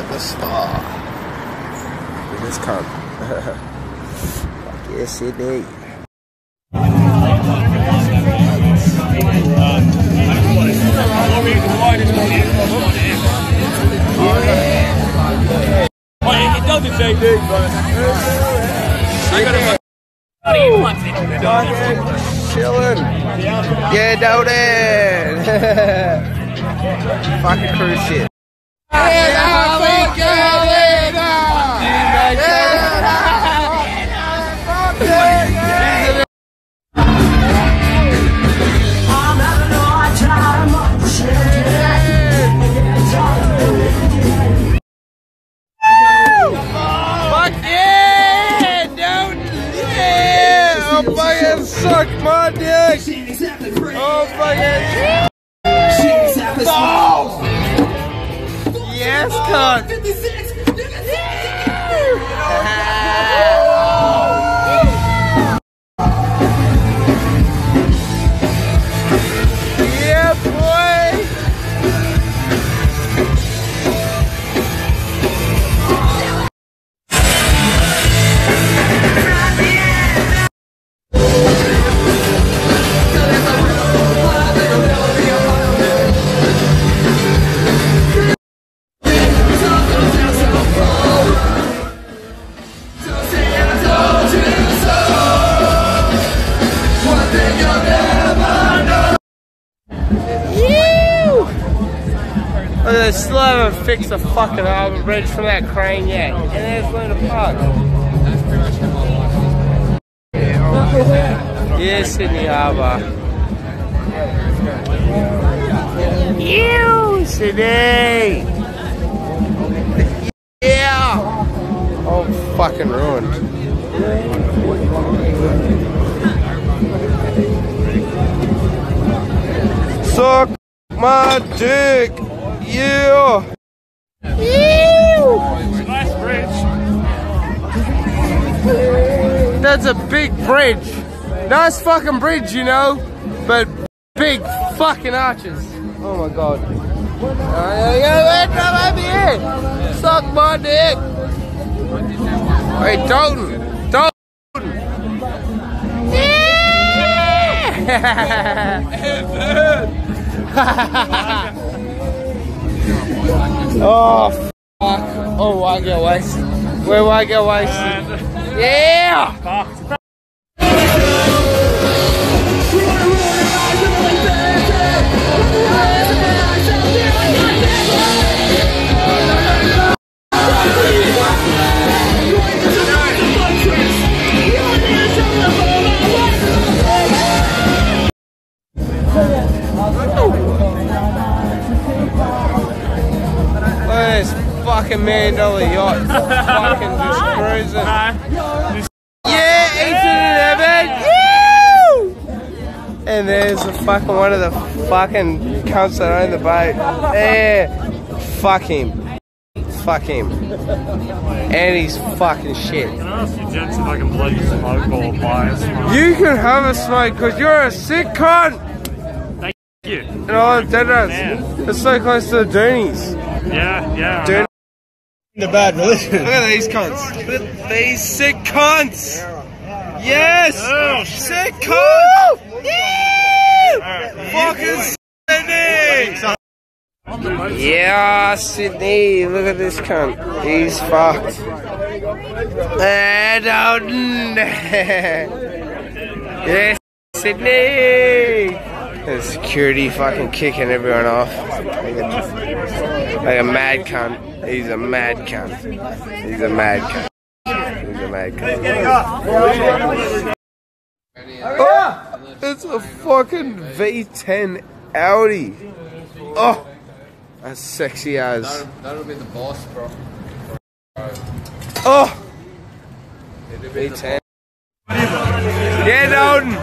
at the star. Look at this cunt. Fuck yeah, Sydney. It doesn't say big, but I got a Chilling. Yeah, down there. Fucking cruise. Fuck yeah! Down yeah! Oh, fucking suck my dick! Oh, fucking balls! Yes, Oh, they still haven't fixed the fucking Harbour Bridge from that crane yet. And there's Luna Park. Yeah, Sydney Harbour. You, Sydney! Yeah! Oh, fucking ruined. Suck my dick! Yeah! nice bridge. That's a big bridge. Nice fucking bridge, you know, but big fucking arches. Oh my god. Suck my dick. Hey, Dalton. Dalton. Yeah. oh, fuck. Oh, I get wasted. Where will I get wasted? Yeah! Look fucking million dollar yacht fucking just cruising. Yeah, 1811! And there's the fucking one of the fucking cunts that own the boat. There. Fuck him. Fuck him. And he's fucking shit. Can I ask you gents if I can bloody smoke or buy a smoke? You can have a smoke because you're a sick cunt! Thank you. And all the dead It's so close to the Doonies. Yeah, yeah. Doon- The bad religion. Look at these cunts. Look at these sick cunts. Yes! Oh, shit. sick cunts! Yeah! Fucking Sydney! Yeah, Sydney. Look at this cunt. He's fucked. And Odin. yes, Sydney. The security fucking kicking everyone off. Like a, like a mad cunt. He's a mad cunt. He's a mad cunt. He's a mad cunt. Oh, it's a fucking V10 Audi. Oh, that's sexy as. That'll be the boss, bro. Oh, V10. Yeah, Dalton.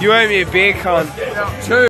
You owe me a beer con. Two.